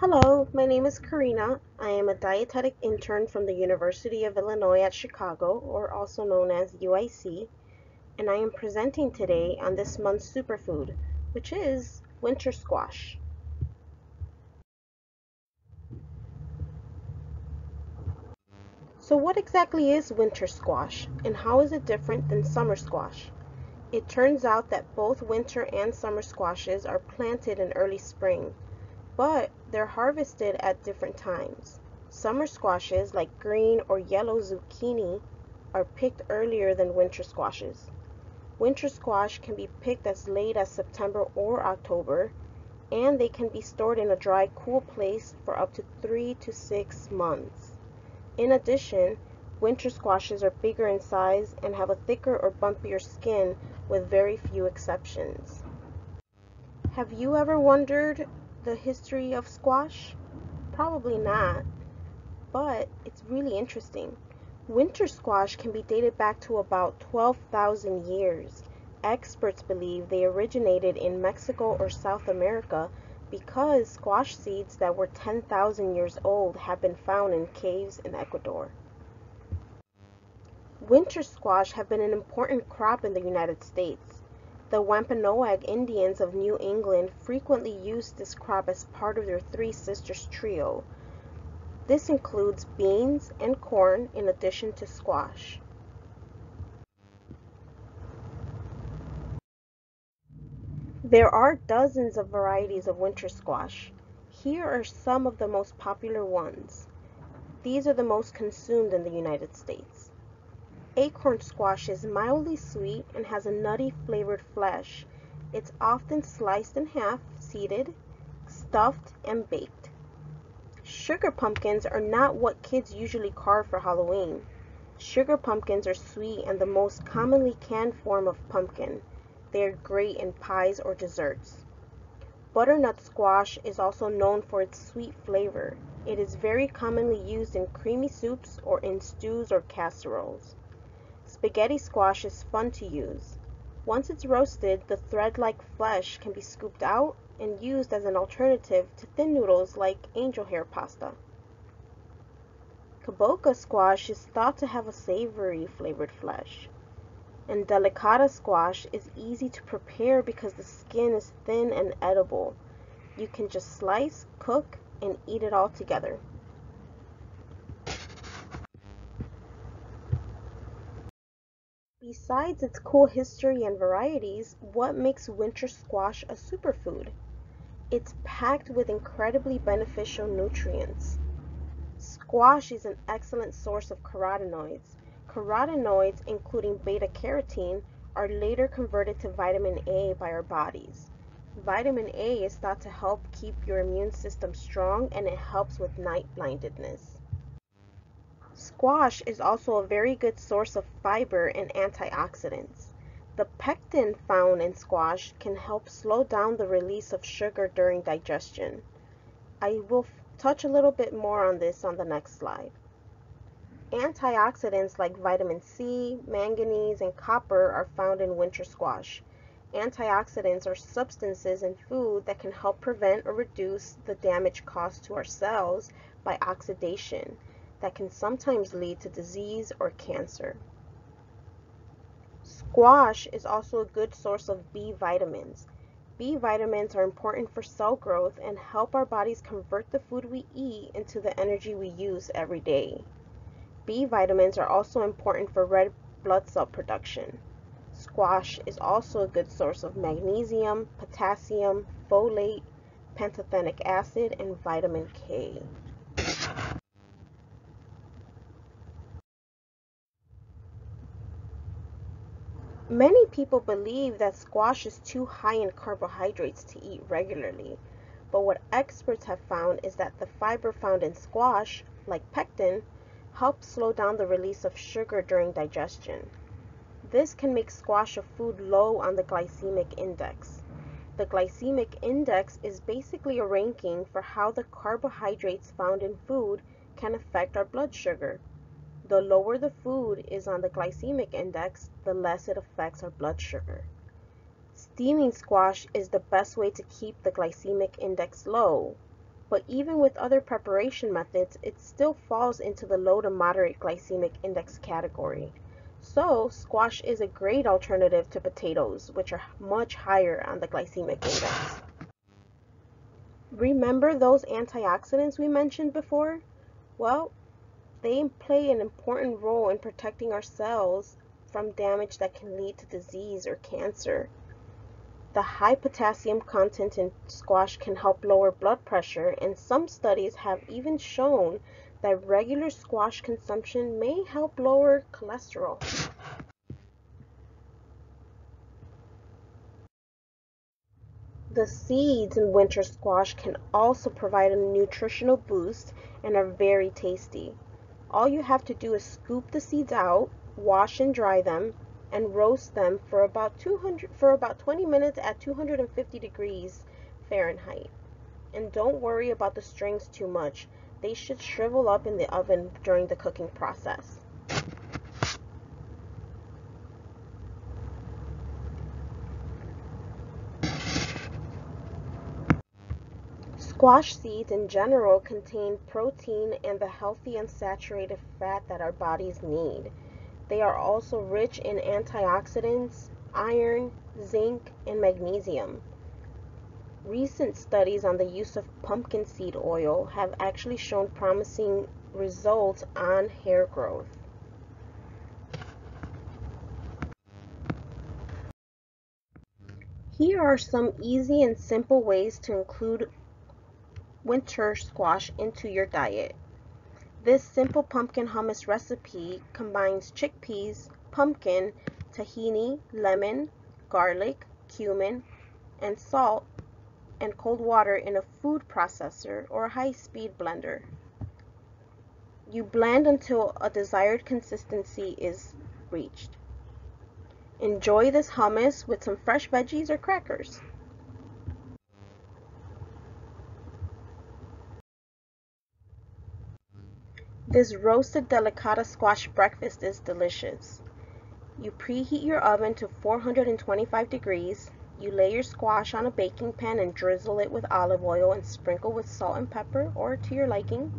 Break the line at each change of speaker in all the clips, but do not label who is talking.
Hello, my name is Karina. I am a dietetic intern from the University of Illinois at Chicago, or also known as UIC, and I am presenting today on this month's superfood, which is winter squash. So what exactly is winter squash, and how is it different than summer squash? It turns out that both winter and summer squashes are planted in early spring, but they're harvested at different times. Summer squashes, like green or yellow zucchini, are picked earlier than winter squashes. Winter squash can be picked as late as September or October, and they can be stored in a dry, cool place for up to three to six months. In addition, winter squashes are bigger in size and have a thicker or bumpier skin with very few exceptions. Have you ever wondered the history of squash? Probably not, but it's really interesting. Winter squash can be dated back to about 12,000 years. Experts believe they originated in Mexico or South America because squash seeds that were 10,000 years old have been found in caves in Ecuador. Winter squash have been an important crop in the United States. The Wampanoag Indians of New England frequently used this crop as part of their Three Sisters trio. This includes beans and corn in addition to squash. There are dozens of varieties of winter squash. Here are some of the most popular ones. These are the most consumed in the United States. Acorn squash is mildly sweet and has a nutty flavored flesh. It's often sliced in half, seeded, stuffed, and baked. Sugar pumpkins are not what kids usually carve for Halloween. Sugar pumpkins are sweet and the most commonly canned form of pumpkin. They are great in pies or desserts. Butternut squash is also known for its sweet flavor. It is very commonly used in creamy soups or in stews or casseroles. Spaghetti squash is fun to use. Once it's roasted, the thread-like flesh can be scooped out and used as an alternative to thin noodles like angel hair pasta. Kabocha squash is thought to have a savory flavored flesh. And delicata squash is easy to prepare because the skin is thin and edible. You can just slice, cook, and eat it all together. Besides its cool history and varieties, what makes winter squash a superfood? It's packed with incredibly beneficial nutrients. Squash is an excellent source of carotenoids, Carotenoids, including beta-carotene, are later converted to vitamin A by our bodies. Vitamin A is thought to help keep your immune system strong and it helps with night blindness. Squash is also a very good source of fiber and antioxidants. The pectin found in squash can help slow down the release of sugar during digestion. I will touch a little bit more on this on the next slide. Antioxidants like vitamin C, manganese, and copper are found in winter squash. Antioxidants are substances in food that can help prevent or reduce the damage caused to our cells by oxidation that can sometimes lead to disease or cancer. Squash is also a good source of B vitamins. B vitamins are important for cell growth and help our bodies convert the food we eat into the energy we use every day. B vitamins are also important for red blood cell production. Squash is also a good source of magnesium, potassium, folate, pantothenic acid, and vitamin K. Many people believe that squash is too high in carbohydrates to eat regularly, but what experts have found is that the fiber found in squash, like pectin, helps slow down the release of sugar during digestion. This can make squash a food low on the glycemic index. The glycemic index is basically a ranking for how the carbohydrates found in food can affect our blood sugar. The lower the food is on the glycemic index, the less it affects our blood sugar. Steaming squash is the best way to keep the glycemic index low. but even with other preparation methods, it still falls into the low to moderate glycemic index category. So, squash is a great alternative to potatoes, which are much higher on the glycemic index. Remember those antioxidants we mentioned before? Well, they play an important role in protecting our cells from damage that can lead to disease or cancer. The high potassium content in squash can help lower blood pressure, and some studies have even shown that regular squash consumption may help lower cholesterol. The seeds in winter squash can also provide a nutritional boost and are very tasty. All you have to do is scoop the seeds out, wash and dry them, and roast them for about 200 for about 20 minutes at 250 degrees Fahrenheit. And don't worry about the strings too much. They should shrivel up in the oven during the cooking process. Squash seeds in general contain protein and the healthy unsaturated fat that our bodies need. They are also rich in antioxidants, iron, zinc, and magnesium. Recent studies on the use of pumpkin seed oil have actually shown promising results on hair growth. Here are some easy and simple ways to include winter squash into your diet. This simple pumpkin hummus recipe combines chickpeas, pumpkin, tahini, lemon, garlic, cumin, and salt and cold water in a food processor or high-speed blender. You blend until a desired consistency is reached. Enjoy this hummus with some fresh veggies or crackers. This roasted delicata squash breakfast is delicious. You preheat your oven to 425 degrees. You lay your squash on a baking pan and drizzle it with olive oil and sprinkle with salt and pepper or to your liking.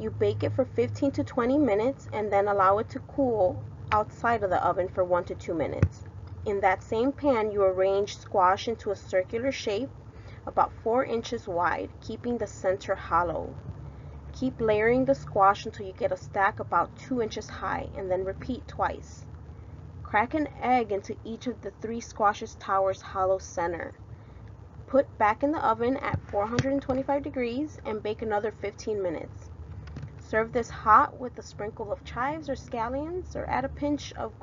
You bake it for 15 to 20 minutes and then allow it to cool outside of the oven for 1 to 2 minutes. In that same pan, you arrange squash into a circular shape about 4 inches wide, keeping the center hollow. Keep layering the squash until you get a stack about 2 inches high and then repeat twice. Crack an egg into each of the three squashes tower's hollow center. Put back in the oven at 425 degrees and bake another 15 minutes. Serve this hot with a sprinkle of chives or scallions or add a pinch of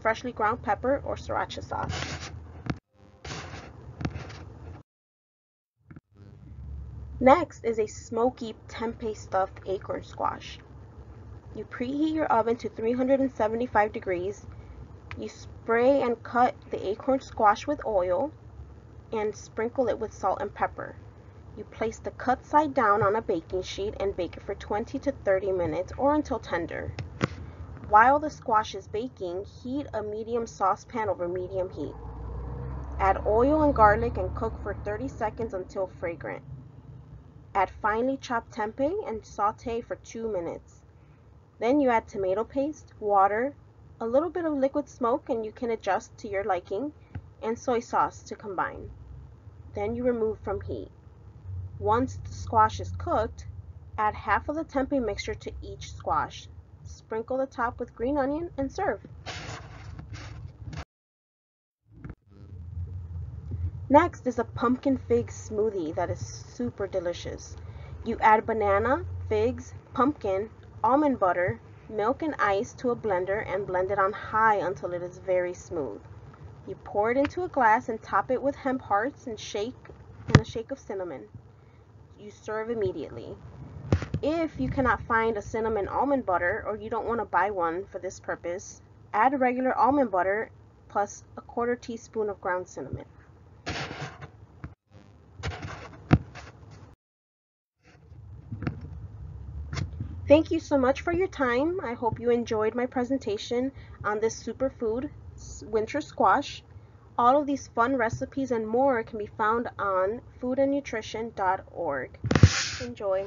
freshly ground pepper or sriracha sauce. Next is a smoky tempeh stuffed acorn squash. You preheat your oven to 375 degrees. You spray and cut the acorn squash with oil and sprinkle it with salt and pepper. You place the cut side down on a baking sheet and bake it for 20 to 30 minutes or until tender. While the squash is baking, heat a medium saucepan over medium heat. Add oil and garlic and cook for 30 seconds until fragrant. Add finely chopped tempeh and saute for 2 minutes. Then you add tomato paste, water, a little bit of liquid smoke and you can adjust to your liking, and soy sauce to combine. Then you remove from heat. Once the squash is cooked, add half of the tempeh mixture to each squash. Sprinkle the top with green onion and serve. Next is a pumpkin fig smoothie that is super delicious. You add banana, figs, pumpkin, almond butter, milk and ice to a blender and blend it on high until it is very smooth. You pour it into a glass and top it with hemp hearts and shake and a shake of cinnamon. You serve immediately. If you cannot find a cinnamon almond butter or you don't want to buy one for this purpose, add regular almond butter plus a quarter teaspoon of ground cinnamon. Thank you so much for your time. I hope you enjoyed my presentation on this superfood winter squash. All of these fun recipes and more can be found on foodandnutrition.org. Enjoy.